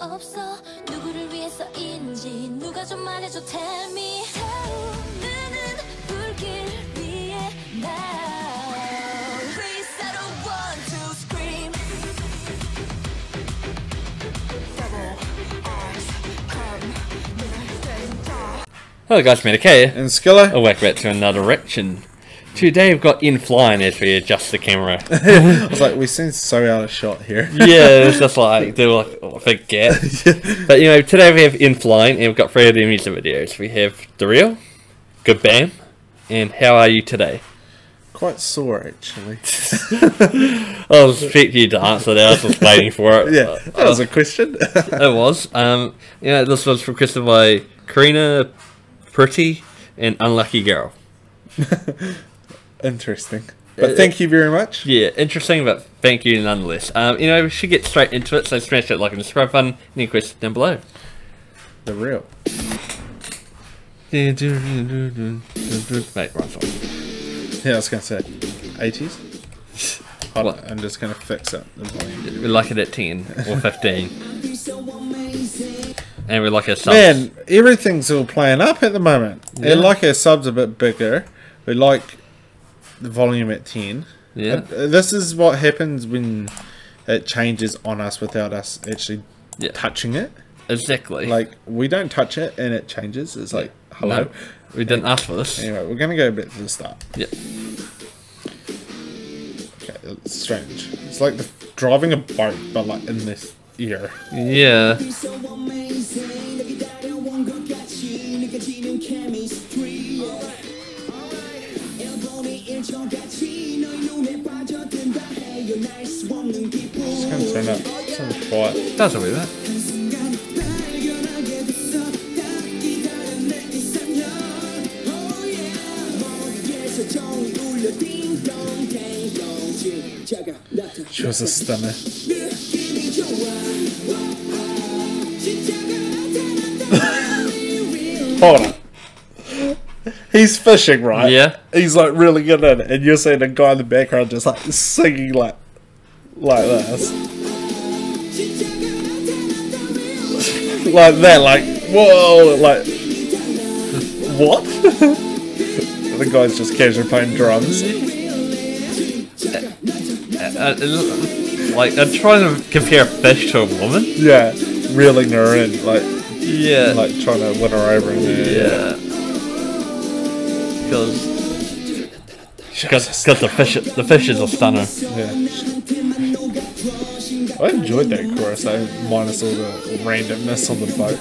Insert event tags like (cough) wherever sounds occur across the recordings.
없어 누구를 위해서인지 누가 좀 말해줘 tell me 태우는 불길 위에 날 Please I don't want to scream Double eyes come Hello guys, Matty K. And Skilla. A whack back to another direction. Today we've got N.Flying as we adjust the camera. (laughs) I was like, we seem so out of shot here. yeah, it's just like, do like, oh, forget. (laughs) But you know, today we have N.Flying and we've got three of the music videos. We have The Real, Good Bam, and How Are You Today? Quite sore, actually. (laughs) I was expecting you to answer that, I was just waiting for it. yeah, that was a question. It was. Um, you know, this was requested by Kirana Putri and Unlucky Girl. Interesting. But thank you very much. Yeah, interesting, but thank you nonetheless. Um, you know, we should get straight into it, so smash that like and subscribe button. Any questions down below? The real. Mate, right song. Yeah, I was going to say 80s. Hold What? on, I'm just going to fix it. The volume. We like it at 10 or 15. and we like our subs. Man, everything's all playing up at the moment. Yeah. And like our subs a bit bigger. We like the volume at 10. Yeah. Uh, This is what happens when it changes on us without us actually Yeah. touching it. Exactly. Like, we don't touch it and it changes. It's like, hello. no, we didn't ask for this. Anyway, we're gonna go back to the start. Yeah. Okay, it's strange. It's like the, driving a boat, but like in this ear. Yeah. Just gonna turn up. Sounds quiet. That's we that. She was a stunner. Hold on. He's fishing, right? Yeah. He's like really good at it, and you're seeing a guy in the background just like singing like like this. (laughs) like that, like whoa, like what? (laughs) the guy's just casually playing drums. Uh, it- like, I'm trying to compare a fish to a woman. Yeah, reeling her in, like Yeah. like trying to win her over there. yeah. Because because the fish the fish is a stunner. Yeah. I enjoyed that chorus, though, minus all the randomness on the boat.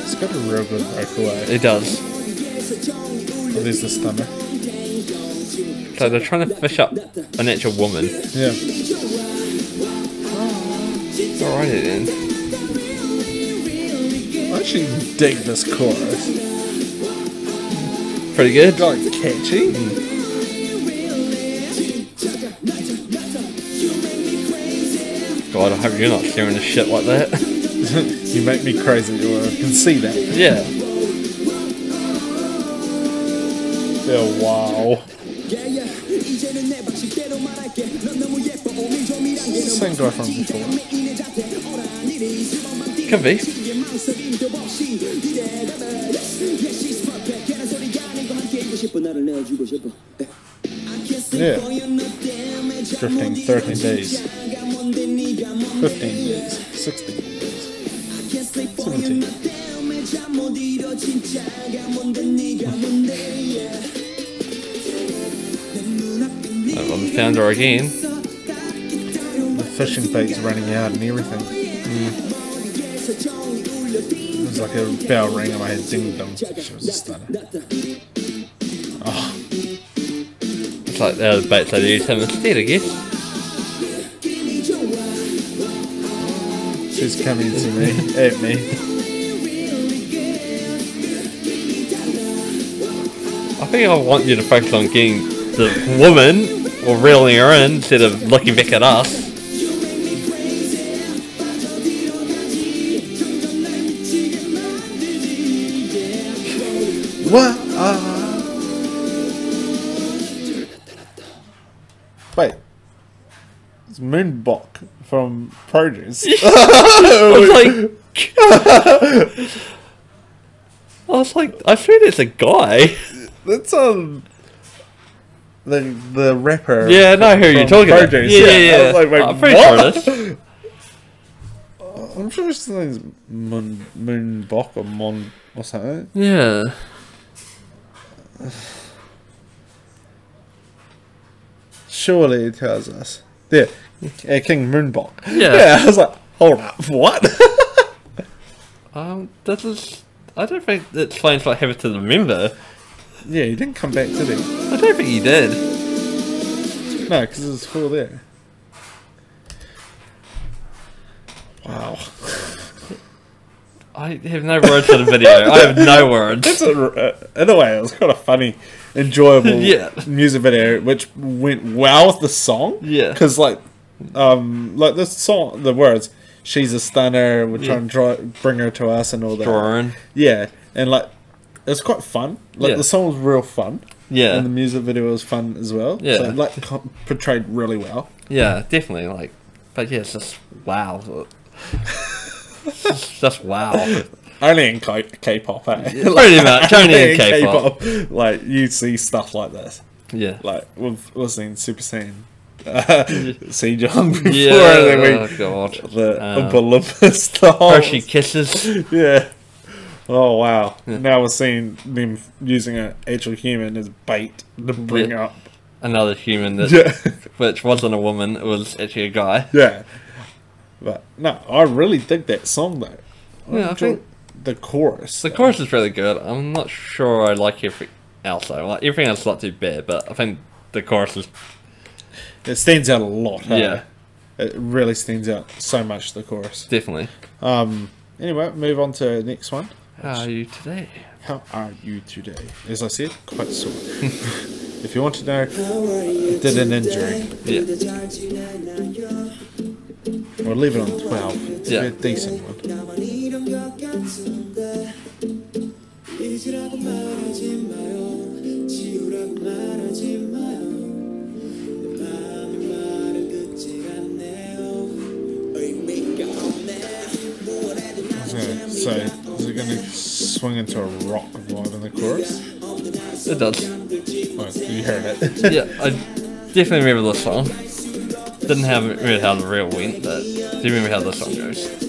It's got a real good breakaway. It does. Oh, there's the stunner. So they're trying to fish up an actual woman. Yeah. Alrighty then. I actually dig this chorus. Pretty good. Like catchy. God, I hope you're not staring the shit like that. (laughs) you make me crazy. Or I can see that. yeah. Oh wow. Same guy from before. Could be. Yeah. Drifting 13 days. 15 found her again. The fishing bait's running out and everything. Mm. It was like a bell ring and I had ding dong. She was a stunner. Oh, ah. It's like uh, the other baits I use him instead, I guess. she's coming to me, at me. I think I want you to focus on getting the woman or reeling her in instead of looking back at us. What? Uh, wait. It's Moonbok from Produce. (laughs) (laughs) (laughs) I was like, I was like, I swear there's a guy. That's um the the rapper. Yeah, I know who you're talking about. Produce. Yeah, yeah, I was like, I'm pretty what? sure it is. I'm sure his name's Moon Moonbok or Mon or something. Yeah. Surely it tells us. There, uh, King Moonbok. Yeah. Yeah, I was like, hold up, what? (laughs) Um, this is. I don't think it explains what happened to the member. yeah, he didn't come back, did he? I don't think he did. No, because it was still there. Wow. I have no words for the video. I have no (laughs) words. It's a, uh, in a way, it was kind of funny, enjoyable (laughs) Yeah. music video, which went well with the song. Yeah. Because, like, um, like the song, the words, she's a stunner, we're trying to draw, bring her to us and all that. Drawing. Yeah. And, like, it was quite fun. Like, Yeah. the song was real fun. Yeah. And the music video was fun as well. Yeah. So, like, co- portrayed really well. Yeah, definitely. Like, but yeah, it's just wow. It's just- just wow. (laughs) Only in K- K-pop, eh? Pretty much, (laughs) only in K-pop. K-pop, Like, you see stuff like this. Yeah. like we've we've seen Super Saiyan, uh, (laughs) Sejong before, Yeah. and then we Oh god. the Oompa Loompas, the whole Hershey kisses. yeah. Oh wow! Now we're seeing them using an actual human as bait to bring Yeah. up. Another human that, Yeah, (laughs) which wasn't a woman. It was actually a guy. yeah. But no, I really dig that song though. I Yeah, I think- the chorus. The chorus is really good. I'm not sure I like everything else though. Like everything else is not too bad, but I think the chorus is it stands out a lot. huh? Yeah. it really stands out so much. The chorus. definitely. Um. Anyway, move on to the next one. How are you today? How are you today? As I said, quite sore. (laughs) if you want to know, I did an injury. Yeah. We'll leave it on 12. It's Yeah. a decent one. So, so is it going to swing into a rock vibe in the chorus? It does. Oh, you heard it. (laughs) yeah, I definitely remember this song. Didn't have remember how the real went, but do you remember how the song goes.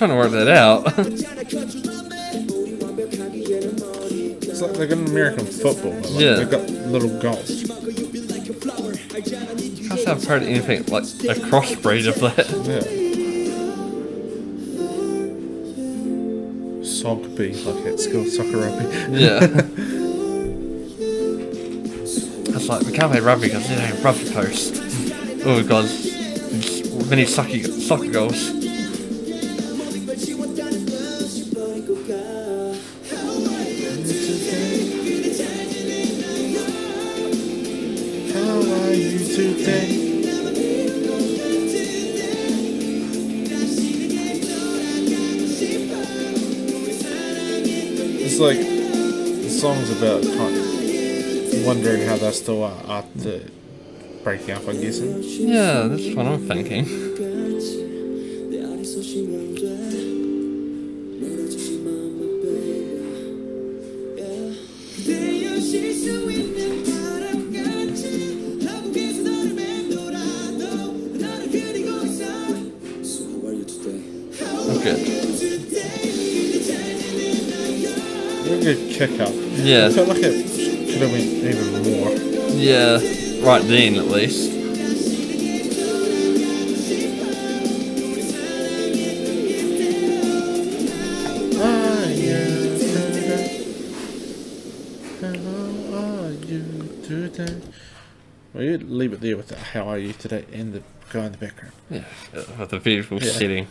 Trying to work that out. (laughs) It's like they've an American football. but, Like, Yeah. They've got little goals. Can't say I've heard anything like a crossbreed of that. Yeah. Sogby, like at school soccer rugby. Yeah. (laughs) It's like we can't play rugby because they don't have rugby posts. Oh god, many sucky soccer goals. about kind wondering how they're still uh, are after breaking up, I'm guessing. Yeah, that's what I'm thinking. Good. Good kick up. Yeah. I felt like it could have went even more. Yeah, right then at least. Are you? How are you today? Well, you leave it there with the how are you today and the guy in the background. Yeah, with a beautiful Yeah. setting.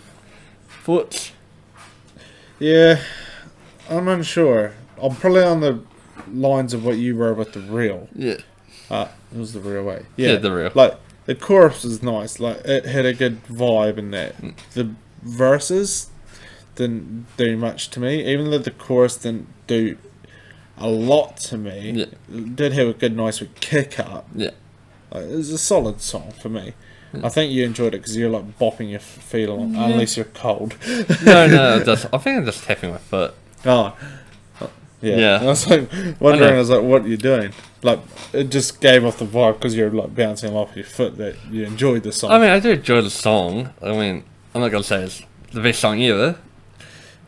Thoughts? Yeah, I'm unsure. I'm probably on the lines of what you were with the real. Yeah. Uh, it was the real way. Yeah, The Real. Like the chorus was nice. Like it had a good vibe in that. Mm. The verses didn't do much to me, even though the chorus didn't do a lot to me. Yeah. It did have a good, nice kick up. Yeah. Like, it was a solid song for me. I think you enjoyed it because you're like bopping your feet along, unless you're cold. No, no, (laughs) just, I think I'm just tapping my foot. Oh. Yeah. Yeah. I was like wondering, know. I, was like, what are you doing? Like, it just gave off the vibe because you're like bouncing off your foot that you enjoyed the song. I mean, I do enjoy the song. I mean, I'm not gonna say it's the best song ever,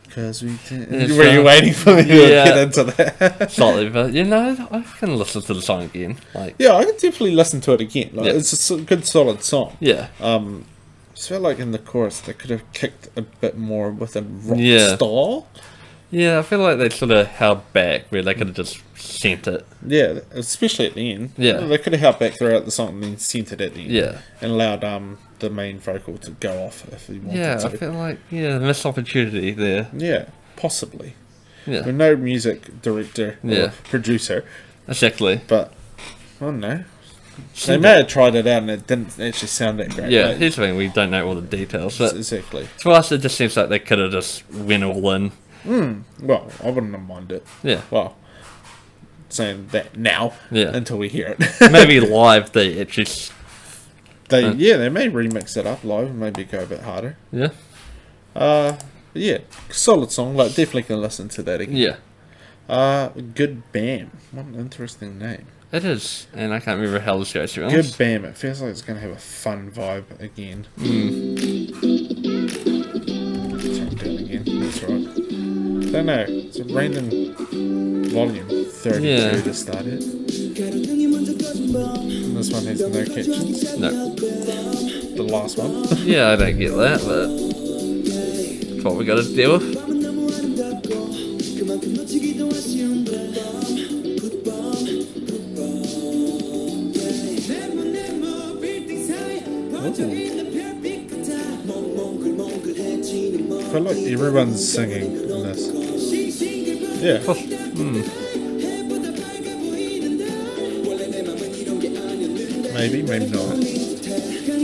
Because we did. It's, Were you waiting for me to yeah. get into that? (laughs) slightly, but you know, I can listen to the song again. Like, yeah, I can definitely listen to it again. Like, Yeah. It's a good, solid song. yeah, Um, I just felt like in the chorus they could have kicked a bit more with a rock Yeah. style. Yeah. I feel like they sort of held back where they could have just sent it. Yeah, especially at the end. Yeah. They could have held back throughout the song and then sent it at the end. Yeah, And allowed um the main vocal to go off if he wanted yeah. I feel like yeah, missed opportunity there. Yeah, possibly. Yeah, We're no music director or Yeah. producer, exactly. but I don't know. They may have tried it out and it didn't actually sound that great. Yeah, Like, here's the thing: we don't know all the details, but exactly. for us, it just seems like they could have just went all in. Well, I wouldn't have minded. Yeah, Well, saying that now Yeah. until we hear it. (laughs) maybe (laughs) live they actually. s- they Uh. yeah, they may remix it up live and maybe go a bit harder. Yeah, Uh, yeah, solid song. Like definitely can listen to that again. yeah. Uh, good Bam. What an interesting name. It is, and I can't remember how this goes. To be Good. Bam. It feels like it's gonna have a fun vibe again. Hmm. Don't know. It's a random volume. Thirty-two Yeah. to start it. And this one has no catches. No. The last one. (laughs) Yeah, I don't get that, but it's what we got to deal with. I feel like everyone's singing Yeah. Hmm. Maybe, maybe not.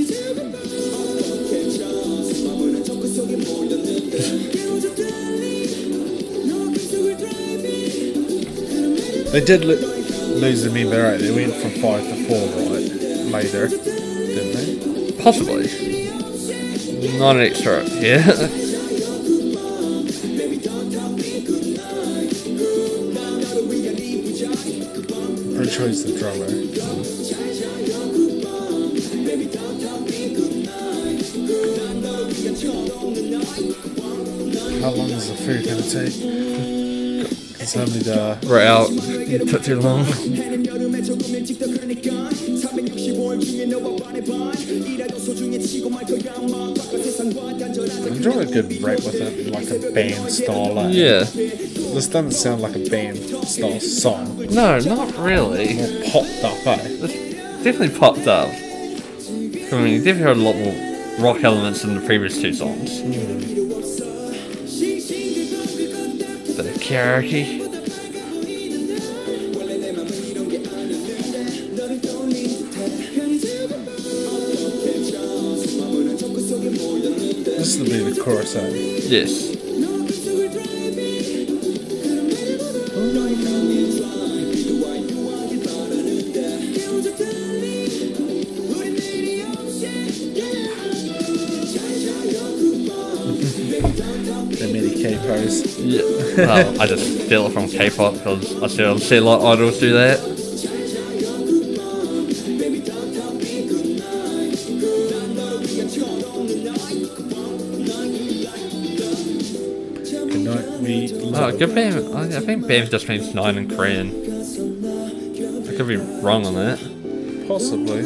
They did lo- lose the member, right? They went from five to four, right? Later, didn't they? Possibly. Not an extra. (laughs) Yeah. Sure he's drummer. How long is the food gonna take? (laughs) It's only the We're out. It took too long. I'm enjoying a good rap with it, like a band style. Like, Yeah. This doesn't sound like a band style song. No, not really. More popped up, eh? It's definitely popped up. I mean, you definitely heard a lot more rock elements in the previous two songs. Bit of karaoke. This will be the chorus, eh? Yes. Well, I just steal it from K-pop because I see, I see a lot of idols do that. Oh, good Bam. I I think Bam just means night in Korean. I could be wrong on that. Possibly.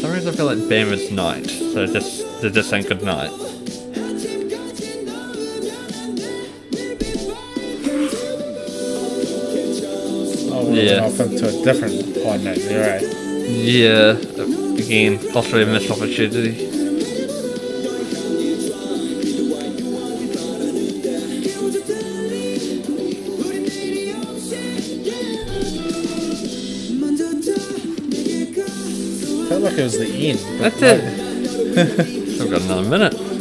Sometimes I feel like Bam is night, so just they're just saying good night. Yeah. off into a different note there, eh? Yeah, again, possibly a missed opportunity. Felt like it was the end. That's it. (laughs) Still got another minute.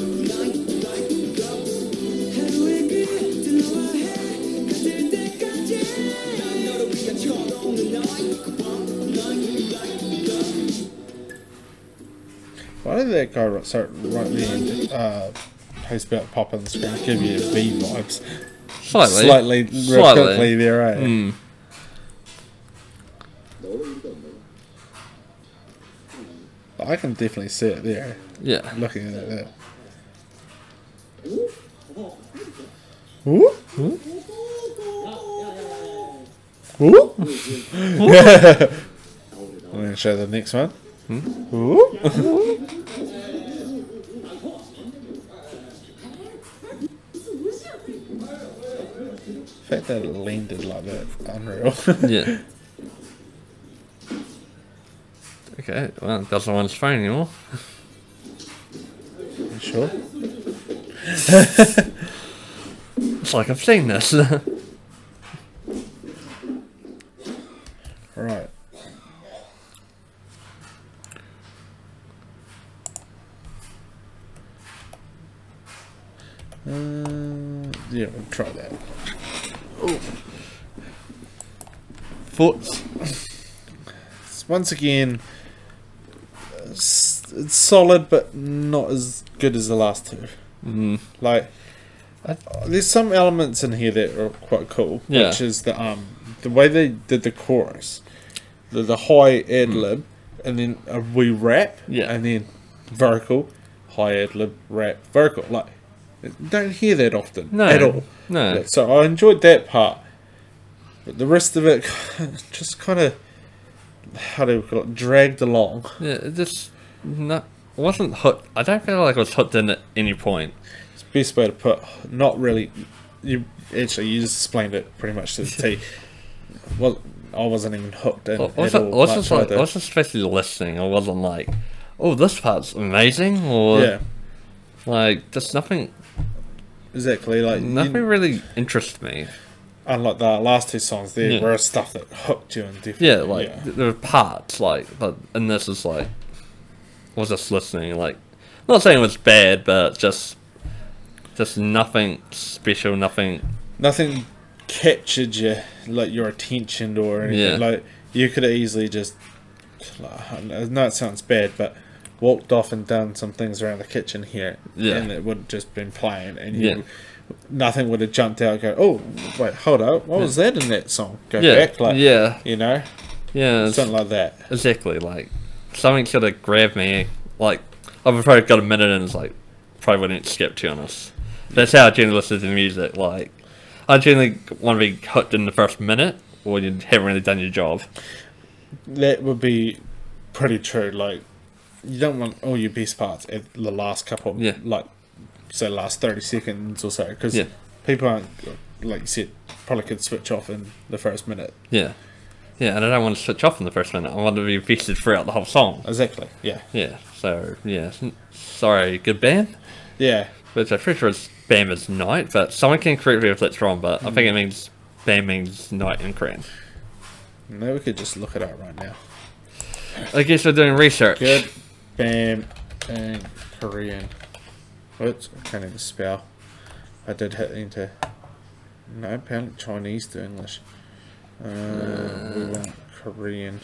That guy right at the end? Uh, he's about to pop on the screen, give you V vibes. Slightly. Slightly, Slightly. quickly there, eh? Mm. I can definitely see it there, Yeah. looking at it there. Ooh? Ooh? (laughs) Ooh? I'm going to show the next one. Ooh? (laughs) fact that it landed like that, unreal. (laughs) Yeah. (laughs) Okay, well, it doesn't want his phone anymore. You sure? (laughs) It's like I've seen this. Right. Uh, yeah, we'll try that. Thoughts? It's once again, it's, it's solid, but not as good as the last two. Mm. Like, I- there's some elements in here that are quite cool, Yeah. which is the um the way they did the chorus, the the high ad lib, and then a wee rap, Hmm. Yeah. and then vocal, high ad lib, rap, vocal. Like, don't hear that often No. at all. No. So I enjoyed that part, but the rest of it (laughs) just kind of how do we call it dragged along. Yeah, it just not wasn't hooked. I don't feel like I was hooked in at any point. It's the best way to put. Not really. You actually you just explained it pretty much to the (laughs) T. Well, I wasn't even hooked in I at was, I all. was like, just like, I was especially listening. I wasn't like, oh, this part's amazing, or yeah, like just nothing. exactly. Like you- Nothing really interests me. Unlike the last two songs, there Yeah. were stuff that hooked you and definitely. Yeah, like yeah. there were parts like, but and this is like, I was just listening. Like, not saying it was bad, but just, just nothing special. Nothing. nothing captured you like your attention or anything. Yeah. Like you could have easily just. I know it sounds bad, but walked off and done some things around the kitchen here, Yeah. and it would have just been playing, and Yeah. Nothing would have jumped out. Go, oh wait, hold up, what was that in that song? Go Yeah, back, like yeah, you know, yeah. something like that. Exactly, like something should have grabbed me. Like I've probably got a minute and it's like probably wouldn't skip. To honest, that's how I generally listen to music. Like I generally want to be hooked in the first minute, or you haven't really done your job. That would be pretty true. Like you don't want all your best parts at the last couple, Yeah. like say last thirty seconds or so, because Yeah. people aren't like you said probably could switch off in the first minute. Yeah, yeah, and I don't want to switch off in the first minute. I want to be invested throughout the whole song. Exactly. Yeah. Yeah, so yeah, sorry, good Bam. Yeah. Which I'm pretty sure is night, but someone can correct me if that's wrong. But I think it mm. means Bam means night in Korean. Maybe we could just look it up right now. I guess we're doing research. Good. Bam. And Korean. Oops, I can't even spell. I did hit enter. No, apparently Chinese to English. Uh, we want Korean.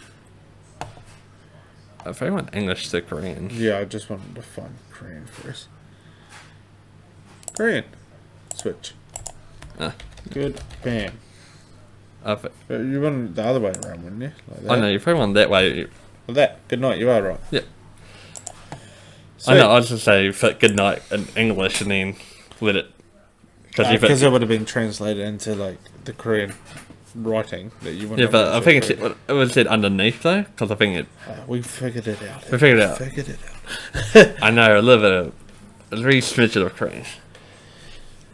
If I want English to Korean. Yeah, I just wanted to find Korean first. Korean. Switch. Ah. Good. Bam. Uh, You want the other way around, wouldn't you? Like that. I know you probably want that way. Like that. Good night. You are right. Yeah. Sweet. I know. I was just say good night in English and then let it Because Because it, it would have been translated into like the Korean writing that you yeah, but I think read. it was said underneath though, because I think it. Uh, we figured it out. We figured it out. Figured it out. (laughs) I know a little bit of a very smidgen of Korean.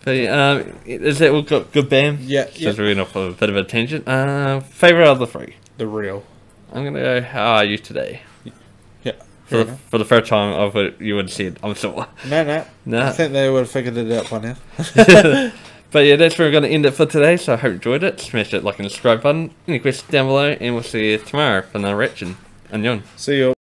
But um, is it? We've got good Bam. Yeah, yeah. Since we're off a bit of a tangent. Uh, favorite of the three. The real. I'm gonna go. How are you today? Yeah. For fair the, for the first time, I would you would see it. I'm sore. (laughs) No, no. No. I think they would have figured it out by now. (laughs) (laughs) But yeah, that's where we're going to end it for today. So I hope you enjoyed it. Smash that like and subscribe button. Any questions down below, and we'll see you tomorrow for another reaction. Annyeong. See you.